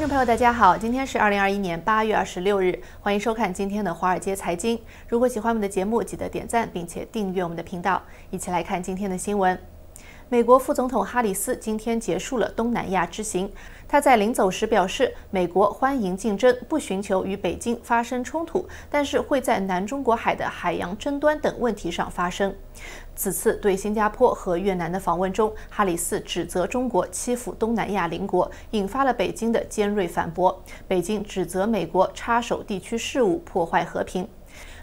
观众朋友，大家好，今天是二零二一年八月二十六日，欢迎收看今天的华尔街财经。如果喜欢我们的节目，记得点赞并且订阅我们的频道。一起来看今天的新闻。美国副总统哈里斯今天结束了东南亚之行。他在临走时表示，美国欢迎竞争，不寻求与北京发生冲突，但是会在南中国海的海洋争端等问题上发生。此次对新加坡和越南的访问中，哈里斯指责中国欺负东南亚邻国，引发了北京的尖锐反驳。北京指责美国插手地区事务，破坏和平。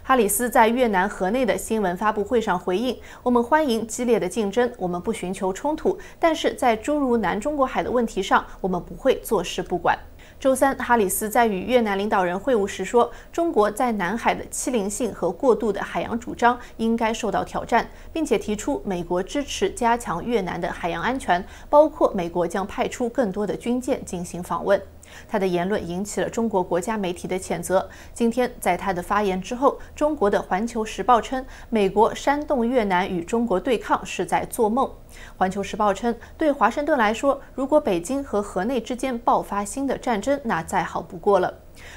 哈里斯在越南河内的新闻发布会上回应：“我们欢迎激烈的竞争，我们不寻求冲突，但是在诸如南中国海的问题上，我们不会坐视不管。”周三，哈里斯在与越南领导人会晤时说：“中国在南海的欺凌性和过度的海洋主张应该受到挑战，并且提出美国支持加强越南的海洋安全，包括美国将派出更多的军舰进行访问。”他的言论引起了中国国家媒体的谴责。今天，在他的发言之后，中国的《环球时报》称，美国煽动越南与中国对抗是在做梦。《环球时报》称，对华盛顿来说，如果北京和河内之间爆发新的战争，那再好不过了。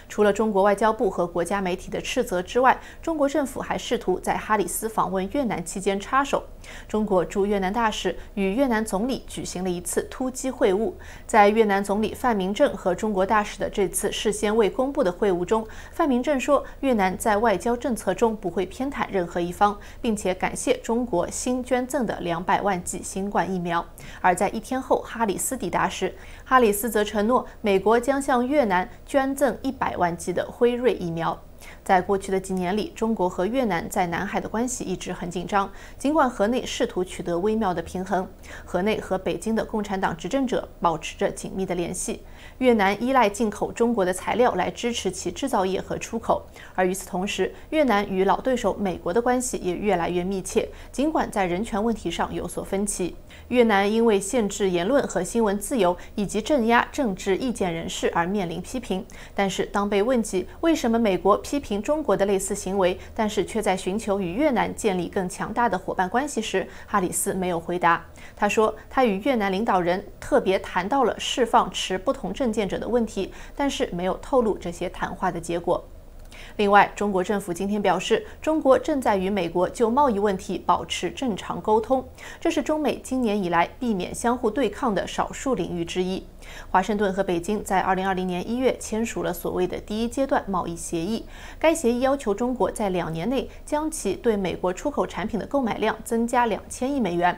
除了中国外交部和国家媒体的斥责之外，中国政府还试图在哈里斯访问越南期间插手。中国驻越南大使与越南总理举行了一次突击会晤。在越南总理范明正和中国大使的这次事先未公布的会晤中，范明正说，越南在外交政策中不会偏袒任何一方，并且感谢中国新捐赠的两百万剂新冠疫苗。而在一天后，哈里斯抵达时，哈里斯则承诺，美国将向越南捐赠一百万剂的辉瑞疫苗。在过去的几年里，中国和越南在南海的关系一直很紧张。尽管河内试图取得微妙的平衡，河内和北京的共产党执政者保持着紧密的联系。越南依赖进口中国的材料来支持其制造业和出口，而与此同时，越南与老对手美国的关系也越来越密切。尽管在人权问题上有所分歧，越南因为限制言论和新闻自由以及镇压政治意见人士而面临批评。但是，当被问及为什么美国批评中国的类似行为，但是却在寻求与越南建立更强大的伙伴关系时，哈里斯没有回答。他说，他与越南领导人特别谈到了释放持不同政见者的问题，但是没有透露这些谈话的结果。另外，中国政府今天表示，中国正在与美国就贸易问题保持正常沟通，这是中美今年以来避免相互对抗的少数领域之一。华盛顿和北京在2020年1月签署了所谓的第一阶段贸易协议，该协议要求中国在两年内将其对美国出口产品的购买量增加两千亿美元。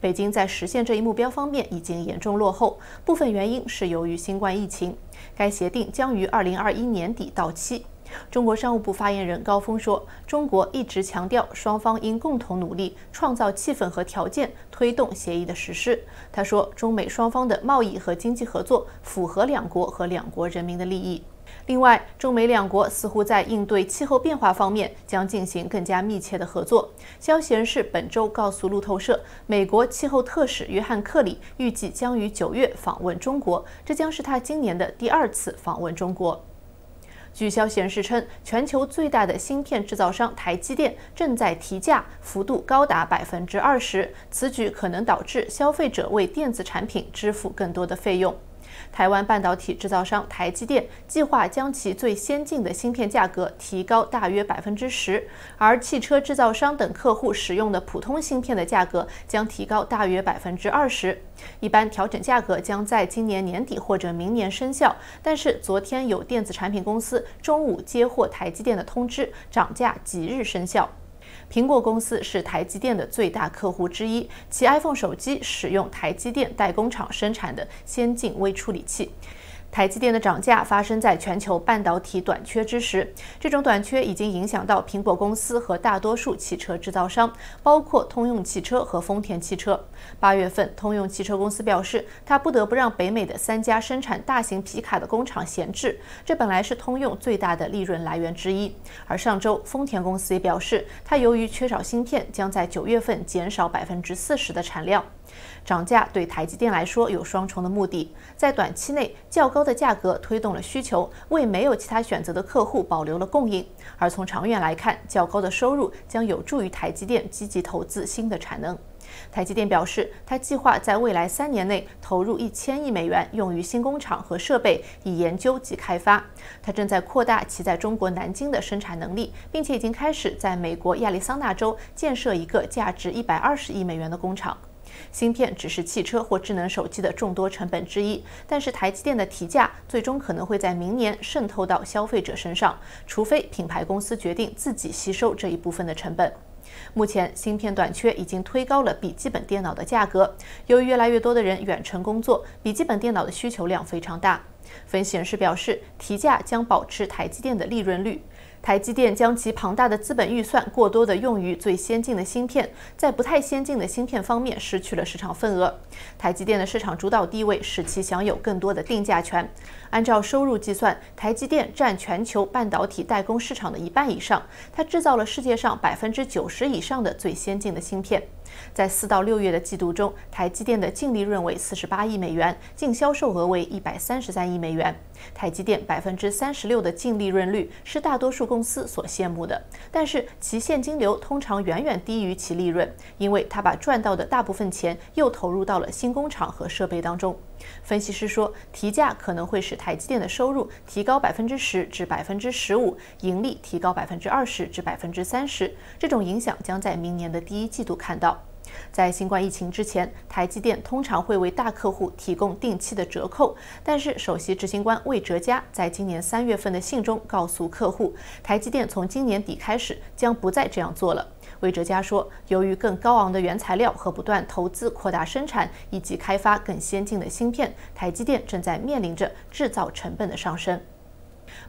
北京在实现这一目标方面已经严重落后，部分原因是由于新冠疫情。该协定将于2021年底到期。中国商务部发言人高峰说：“中国一直强调，双方应共同努力，创造气氛和条件，推动协议的实施。”他说：“中美双方的贸易和经济合作符合两国和两国人民的利益。”另外，中美两国似乎在应对气候变化方面将进行更加密切的合作。消息人士本周告诉路透社，美国气候特使约翰·克里预计将于九月访问中国，这将是他今年的第二次访问中国。据消息人士称，全球最大的芯片制造商台积电正在提价，幅度高达百分之二十。此举可能导致消费者为电子产品支付更多的费用。台湾半导体制造商台积电计划将其最先进的芯片价格提高大约百分之十，而汽车制造商等客户使用的普通芯片的价格将提高大约百分之二十。一般调整价格将在今年年底或者明年生效。但是昨天有电子产品公司中午接获台积电的通知，涨价即日生效。苹果公司是台积电的最大客户之一，其 iPhone 手机使用台积电代工厂生产的先进微处理器。台积电的涨价发生在全球半导体短缺之时，这种短缺已经影响到苹果公司和大多数汽车制造商，包括通用汽车和丰田汽车。八月份，通用汽车公司表示，它不得不让北美的三家生产大型皮卡的工厂闲置，这本来是通用最大的利润来源之一。而上周，丰田公司也表示，它由于缺少芯片，将在九月份减少百分之四十的产量。涨价对台积电来说有双重的目的，在短期内，较高的价格推动了需求，为没有其他选择的客户保留了供应；而从长远来看，较高的收入将有助于台积电积极投资新的产能。台积电表示，它计划在未来三年内投入一千亿美元，用于新工厂和设备，以研究及开发。它正在扩大其在中国南京的生产能力，并且已经开始在美国亚利桑那州建设一个价值一百二十亿美元的工厂。芯片只是汽车或智能手机的众多成本之一，但是台积电的提价最终可能会在明年渗透到消费者身上，除非品牌公司决定自己吸收这一部分的成本。目前，芯片短缺已经推高了笔记本电脑的价格。由于越来越多的人远程工作，笔记本电脑的需求量非常大。分析人士表示，提价将保持台积电的利润率。台积电将其庞大的资本预算过多地用于最先进的芯片，在不太先进的芯片方面失去了市场份额。台积电的市场主导地位使其享有更多的定价权。按照收入计算，台积电占全球半导体代工市场的一半以上，它制造了世界上百分之九十以上的最先进的芯片。在四到六月的季度中，台积电的净利润为四十八亿美元，净销售额为一百三十三亿美元。台积电百分之三十六的净利润率是大多数公司所羡慕的，但是其现金流通常远远低于其利润，因为它把赚到的大部分钱又投入到了新工厂和设备当中。分析师说，提价可能会使台积电的收入提高百分之十至百分之十五，盈利提高百分之二十至百分之三十。这种影响将在明年的第一季度看到。在新冠疫情之前，台积电通常会为大客户提供定期的折扣。但是，首席执行官魏哲嘉在今年三月份的信中告诉客户，台积电从今年底开始将不再这样做了。魏哲嘉说，由于更高昂的原材料和不断投资扩大生产以及开发更先进的芯片，台积电正在面临着制造成本的上升。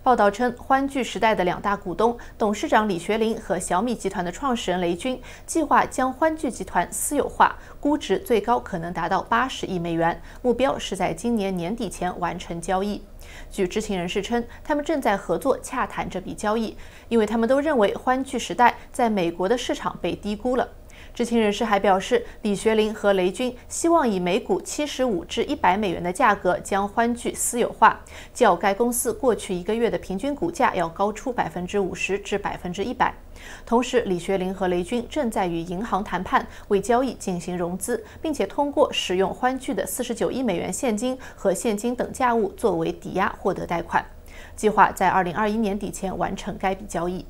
报道称，欢聚时代的两大股东、董事长李学林和小米集团的创始人雷军计划将欢聚集团私有化，估值最高可能达到八十亿美元，目标是在今年年底前完成交易。据知情人士称，他们正在合作洽谈这笔交易，因为他们都认为欢聚时代在美国的市场被低估了。知情人士还表示，李学林和雷军希望以每股七十五至一百美元的价格将欢聚私有化，较该公司过去一个月的平均股价要高出百分之五十至百分之一百。同时，李学林和雷军正在与银行谈判，为交易进行融资，并且通过使用欢聚的四十九亿美元现金和现金等价物作为抵押获得贷款，计划在二零二一年底前完成该笔交易。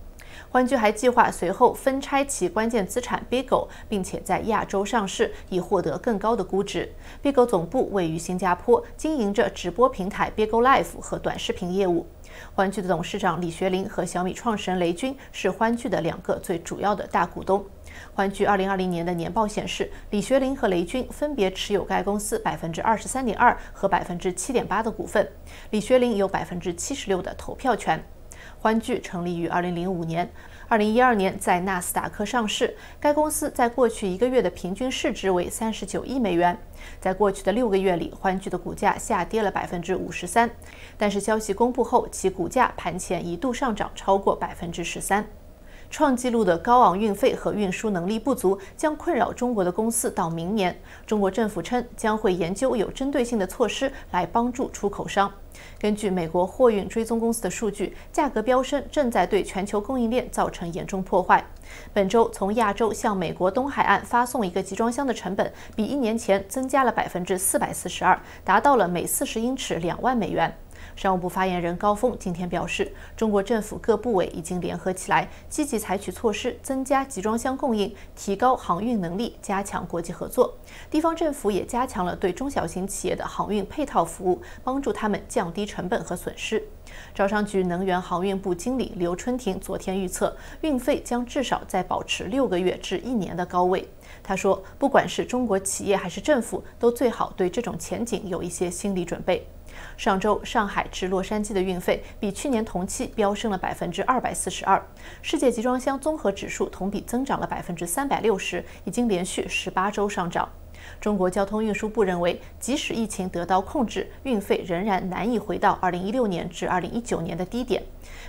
欢聚还计划随后分拆其关键资产 Bigo，并且在亚洲上市，以获得更高的估值。Bigo 总部位于新加坡，经营着直播平台 Bigo Live 和短视频业务。欢聚的董事长李学林和小米创始人雷军是欢聚的两个最主要的大股东。欢聚2020年的年报显示，李学林和雷军分别持有该公司23.2%和7.8%的股份，李学林有76%的投票权。欢聚成立于2005年，2012年在纳斯达克上市。该公司在过去一个月的平均市值为39亿美元。在过去的六个月里，欢聚的股价下跌了53%，但是消息公布后，其股价盘前一度上涨超过13%。创纪录的高昂运费和运输能力不足将困扰中国的公司到明年。中国政府称将会研究有针对性的措施来帮助出口商。根据美国货运追踪公司的数据，价格飙升正在对全球供应链造成严重破坏。本周从亚洲向美国东海岸发送一个集装箱的成本比一年前增加了百分之四百四十二，达到了每四十英尺两万美元。商务部发言人高峰今天表示，中国政府各部委已经联合起来，积极采取措施，增加集装箱供应，提高航运能力，加强国际合作。地方政府也加强了对中小型企业的航运配套服务，帮助他们降低成本和损失。招商局能源航运部经理刘春婷昨天预测，运费将至少再保持六个月至一年的高位。他说，不管是中国企业还是政府，都最好对这种前景有一些心理准备。上周，上海至洛杉矶的运费比去年同期飙升了百分之二百四十二，世界集装箱综合指数同比增长了百分之三百六十，已经连续十八周上涨。中国交通运输部认为，即使疫情得到控制，运费仍然难以回到二零一六年至二零一九年的低点。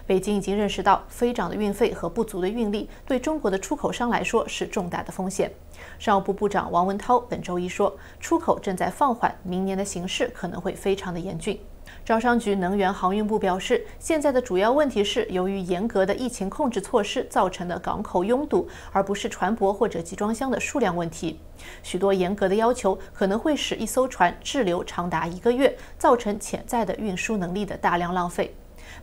北京已经认识到，飞涨的运费和不足的运力对中国的出口商来说是重大的风险。商务部部长王文涛本周一说，出口正在放缓，明年的形势可能会非常的严峻。招商局能源航运部表示，现在的主要问题是由于严格的疫情控制措施造成的港口拥堵，而不是船舶或者集装箱的数量问题。许多严格的要求可能会使一艘船滞留长达一个月，造成潜在的运输能力的大量浪费。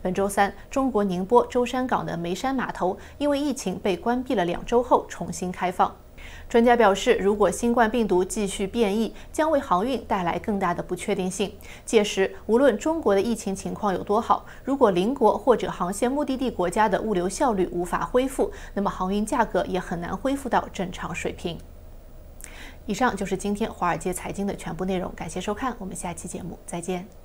本周三，中国宁波舟山港的梅山码头因为疫情被关闭了两周后重新开放。专家表示，如果新冠病毒继续变异，将为航运带来更大的不确定性。届时，无论中国的疫情情况有多好，如果邻国或者航线目的地国家的物流效率无法恢复，那么航运价格也很难恢复到正常水平。以上就是今天华尔街财经的全部内容，感谢收看，我们下期节目再见。